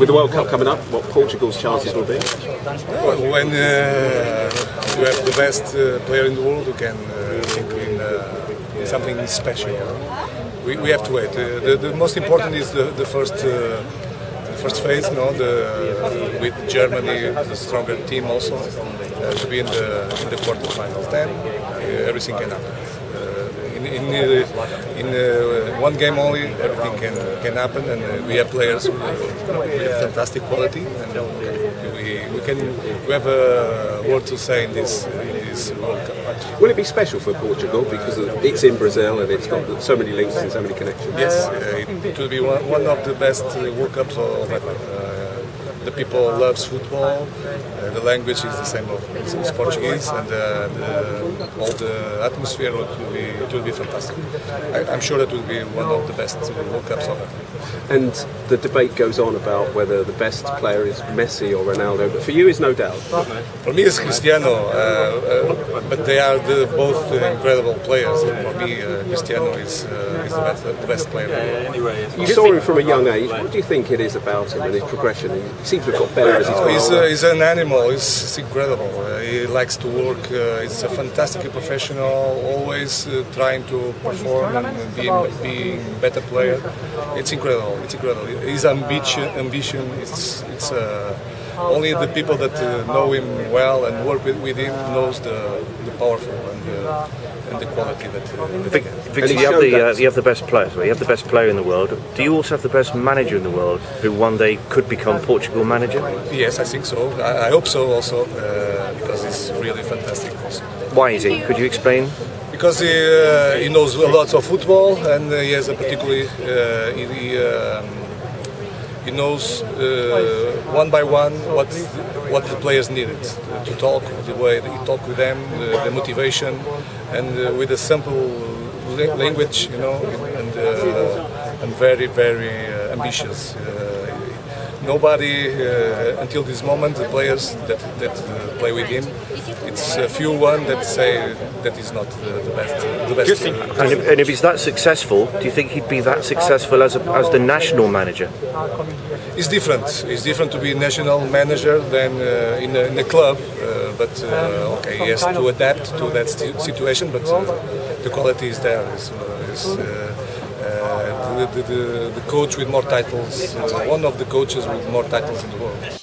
With the World Cup coming up, what Portugal's chances will be? Well, when uh, you have the best uh, player in the world you can uh, think in, uh, something special, we, we have to wait. Uh, the, the most important is the, the first uh, first phase, no, the, with Germany, the stronger team also, uh, to be in the in the quarterfinals. Then uh, everything can happen. Uh, in in, in one game only, everything can can happen, and uh, we have players with, with fantastic quality, and we, we can we have a word to say in this in this World Cup. Will it be special for Portugal because it's in Brazil and it's got so many links and so many connections? Yes, uh, it will be one, one of the best uh, World Cups of ever. The people loves football. Uh, the language is the same of it's Portuguese, and uh, the, all the atmosphere will be it will be fantastic. I, I'm sure that will be one of the best World Cups ever. And the debate goes on about whether the best player is Messi or Ronaldo, but for you, is no doubt. For me, it's Cristiano, uh, uh, but they are the, both uh, incredible players. For me, uh, Cristiano is, uh, is the, best, the best player. You saw him from a young age. What do you think it is about him and his progression? He seems to have got better as he's gone he's, older. uh, he's an animal. He's, he's incredible. Uh, he likes to work. Uh, he's a fantastic professional. Always uh, trying to perform and being being better player. It's incredible. It's incredible. His ambition, ambition. It's it's uh, only the people that uh, know him well and work with, with him knows the the powerful and the, and the quality that. Uh, that Vic, he has. You have the that. uh, you have the best player. Sorry, you have the best player in the world. Do you also have the best manager in the world, who one day could become Portugal manager? Yes, I think so. I, I hope so also uh, because he's really fantastic. Also. Why is he? Could you explain? Because he, uh, he knows a lot of football and uh, he has a particularly uh, he, um, he knows uh, one by one what what the players needed to talk the way he talk with them the, the motivation and uh, with a simple language you know and uh, and very very uh, ambitious uh, nobody uh, until this moment the players that, that uh, play with him it's a few one that say that is not the, the best the best And if, and if he's that successful, do you think he'd be that successful as a, as the national manager? it's different. It's different to be national manager than uh, in, a, in a club uh, but uh, okay he has to adapt to that situation but uh, the quality is there. Uh, uh, uh, the, the, the, the coach with more titles. Uh, one of the coaches with more titles in the world